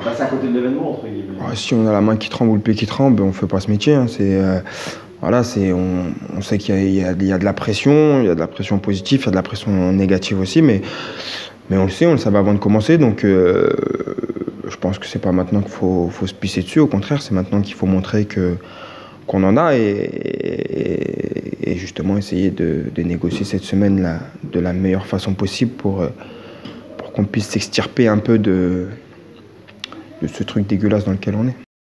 passer à côté de l'événement, entre guillemets. Ouais, si on a la main qui tremble ou le pied qui tremble, on ne fait pas ce métier. hein. Euh, voilà, on, on sait qu'il y a, de la pression, il y a de la pression positive, il y a de la pression négative aussi, mais, mais on le sait, on le savait avant de commencer. Donc euh, je pense que c'est pas maintenant qu'il faut, se pisser dessus, au contraire, c'est maintenant qu'il faut montrer que, qu'on en a et, justement essayer de, de négocier cette semaine là, de la meilleure façon possible pour, euh, pour qu'on puisse s'extirper un peu de, de ce truc dégueulasse dans lequel on est.